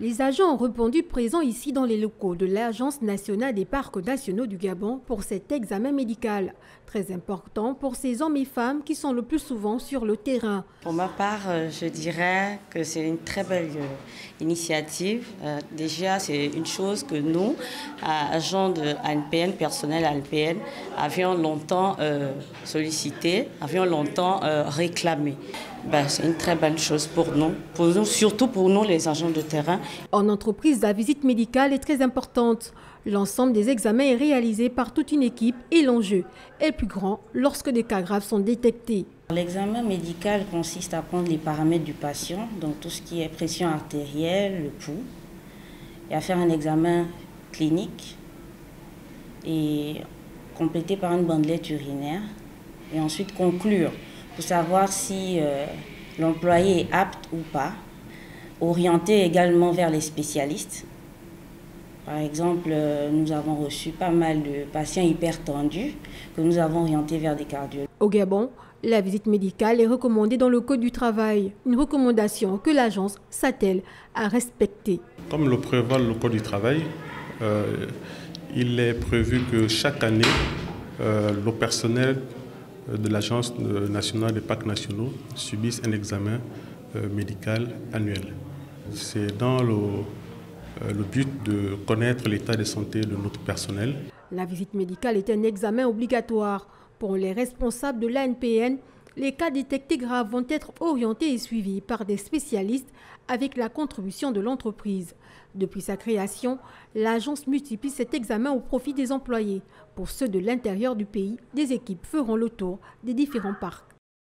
Les agents ont répondu présents ici dans les locaux de l'Agence nationale des parcs nationaux du Gabon pour cet examen médical, très important pour ces hommes et femmes qui sont le plus souvent sur le terrain. Pour ma part, euh, je dirais que c'est une très belle euh, initiative. Euh, déjà, c'est une chose que nous, agents de ANPN, personnel ANPN, avions longtemps sollicité, avions longtemps réclamé. Ben, c'est une très bonne chose pour nous, pour nous, surtout pour nous les agents de terrain. En entreprise, la visite médicale est très importante. L'ensemble des examens est réalisé par toute une équipe et l'enjeu est plus grand lorsque des cas graves sont détectés. L'examen médical consiste à prendre les paramètres du patient, donc tout ce qui est pression artérielle, le pouls, et à faire un examen clinique et complété par une bandelette urinaire, et ensuite conclure pour savoir si euh, l'employé est apte ou pas, orienter également vers les spécialistes. Par exemple, euh, nous avons reçu pas mal de patients hypertendus que nous avons orientés vers des cardiologues. Au Gabon, la visite médicale est recommandée dans le Code du travail, une recommandation que l'agence s'attelle à respecter. Comme le prévoit le Code du travail, euh, il est prévu que chaque année, le personnel de l'Agence nationale des parcs nationaux subissent un examen euh, médical annuel. C'est dans le, euh, le but de connaître l'état de santé de notre personnel. La visite médicale est un examen obligatoire. Pour les responsables de l'ANPN, les cas détectés graves vont être orientés et suivis par des spécialistes avec la contribution de l'entreprise. Depuis sa création, l'agence multiplie cet examen au profit des employés. Pour ceux de l'intérieur du pays, des équipes feront le tour des différents parcs.